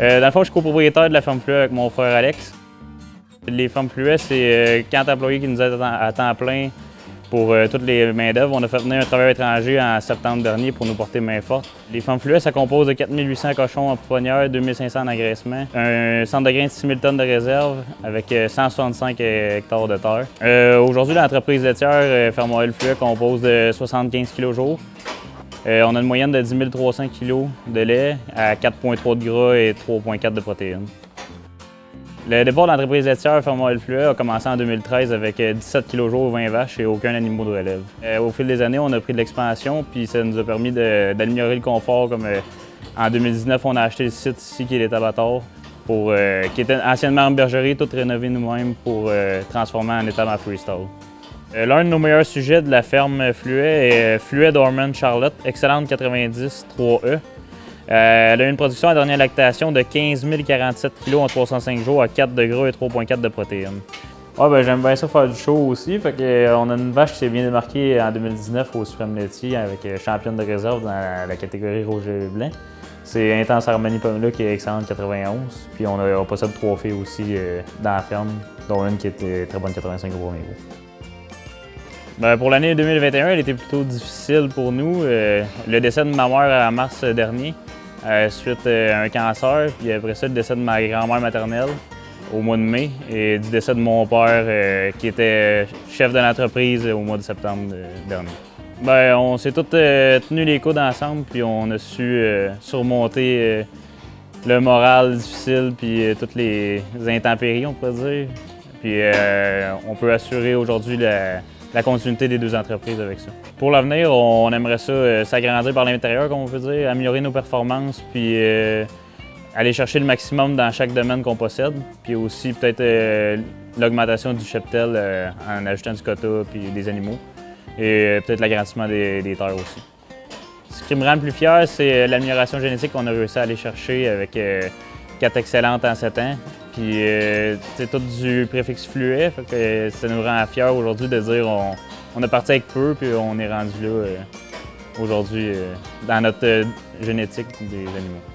Euh, dans le fond, je suis copropriétaire de la ferme Fluet avec mon frère Alex. Les fermes Fluet, c'est 40 employés qui nous aident à temps plein pour euh, toutes les main-d'œuvre. On a fait venir un travailleur étranger en septembre dernier pour nous porter main forte. Les femmes fluets, ça compose de 4800 cochons en pouponnière, 2500 en agressement, un centre de grains de 6000 tonnes de réserve avec 165 euh, hectares de terre. Euh, aujourd'hui, l'entreprise laitière Fermoil Fluet compose de 75 kg jour. On a une moyenne de 10 300 kg de lait à 4,3 de gras et 3,4 de protéines. Le départ de l'entreprise laitière Fermoil Fluet a commencé en 2013 avec 17 kg jour, 20 vaches et aucun animal de relève. Euh, au fil des années, on a pris de l'expansion puis ça nous a permis d'améliorer le confort. Comme euh, en 2019, on a acheté le site ici qui est l'étabator, pour, euh, qui était anciennement en bergerie, tout rénové nous-mêmes pour transformer en étable freestyle. L'un de nos meilleurs sujets de la ferme Fluet est Fluet Dorman Charlotte, excellente 90 3E. Euh, elle a une production à dernière lactation de 15 047 kg en 305 jours à 4 de gras et 3,4 de protéines. Ouais, ben, j'aime bien ça faire du show aussi. Fait que, euh, on a une vache qui s'est bien démarquée en 2019 au Suprême laitier avec euh, championne de réserve dans la, catégorie rouge et blanc. C'est Intense Harmonie Pamela qui est excellente 91. Puis on, a, on possède trois filles aussi dans la ferme, dont une qui était très bonne 85 au premier ben, pour l'année 2021, elle était plutôt difficile pour nous. le décès de ma mère en mars dernier, euh, suite à un cancer, puis après ça, le décès de ma grand-mère maternelle au mois de mai et du décès de mon père euh, qui était chef de l'entreprise au mois de septembre euh, dernier. Ben, on s'est tous tenus les coudes ensemble, puis on a su surmonter le moral difficile, puis toutes les intempéries, on pourrait dire. Puis on peut assurer aujourd'hui la, la continuité des deux entreprises avec ça. Pour l'avenir, on aimerait ça euh, s'agrandir par l'intérieur, comme on peut dire, améliorer nos performances, puis euh, aller chercher le maximum dans chaque domaine qu'on possède, puis aussi peut-être euh, l'augmentation du cheptel en ajoutant du quota puis des animaux, et peut-être l'agrandissement des, terres aussi. Ce qui me rend le plus fier, c'est l'amélioration génétique qu'on a réussi à aller chercher avec quatre excellentes en 7 ans. Puis c'est tout du préfixe fluet, fait que ça nous rend fiers aujourd'hui de dire on, on a parti avec peu, puis on est rendu là aujourd'hui dans notre génétique des animaux.